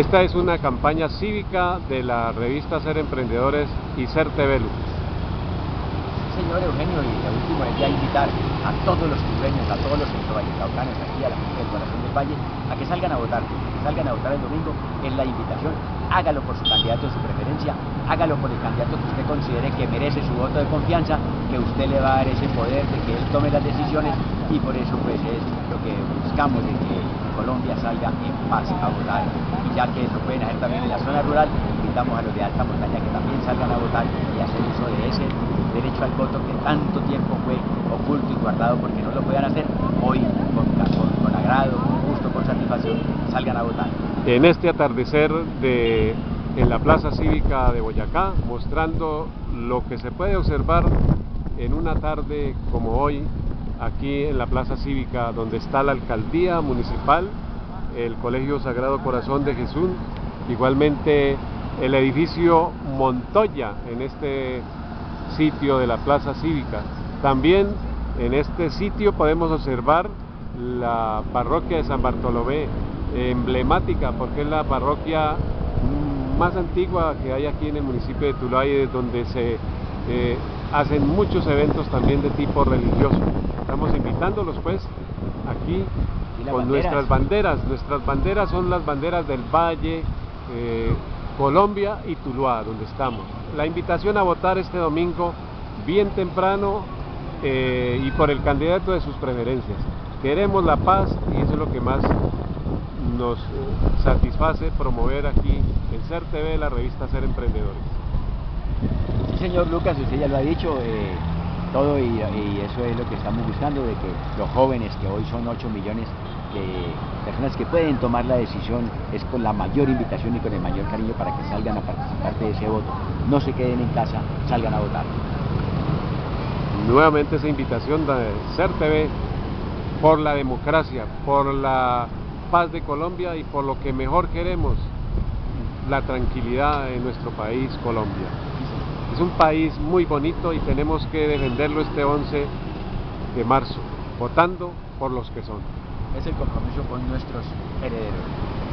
Esta es una campaña cívica de la revista Ser Emprendedores y Ser TV señor Eugenio, y lo último es ya invitar a todos los tulueños, a todos los centrovallecaucanos, aquí a la gente del corazón del valle, a que salgan a votar, que salgan a votar el domingo, es la invitación. Hágalo por su candidato de su preferencia, hágalo por el candidato que usted considere que merece su voto de confianza, que usted le va a dar ese poder de que tome las decisiones y por eso pues es lo que buscamos de que Colombia salga en paz a votar. Y ya que lo pueden hacer también en la zona rural, invitamos a los de alta montaña que también salgan a votar y hacer uso de ese derecho al voto que tanto tiempo fue oculto y guardado porque no lo puedan hacer, hoy con, con, agrado, con gusto, con satisfacción, salgan a votar. En este atardecer de, en la Plaza Cívica de Boyacá, mostrando lo que se puede observar en una tarde como hoy, aquí en la Plaza Cívica, donde está la Alcaldía Municipal, el Colegio Sagrado Corazón de Jesús, igualmente el edificio Montoya en este sitio de la Plaza Cívica. También en este sitio podemos observar la parroquia de San Bartolomé, emblemática porque es la parroquia más antigua que hay aquí en el municipio de Tuluay, donde se eh, hacen muchos eventos también de tipo religioso. Estamos invitándolos pues aquí con nuestras banderas. Nuestras banderas son las banderas del Valle, eh, Colombia y Tuluá, donde estamos. La invitación a votar este domingo bien temprano eh, y por el candidato de sus preferencias. Queremos la paz y eso es lo que más nos eh, satisface promover aquí en Ser TV, la revista Ser Emprendedores. Señor Lucas, usted ya lo ha dicho, eh, todo y, eso es lo que estamos buscando, de que los jóvenes, que hoy son 8 millones, personas que pueden tomar la decisión es con la mayor invitación y con el mayor cariño para que salgan a participar de ese voto. No se queden en casa, salgan a votar. Nuevamente esa invitación de Ser TV por la democracia, por la paz de Colombia y por lo que mejor queremos, la tranquilidad en nuestro país, Colombia. Es un país muy bonito y tenemos que defenderlo este 11 de marzo, votando por los que son es el compromiso con nuestros herederos.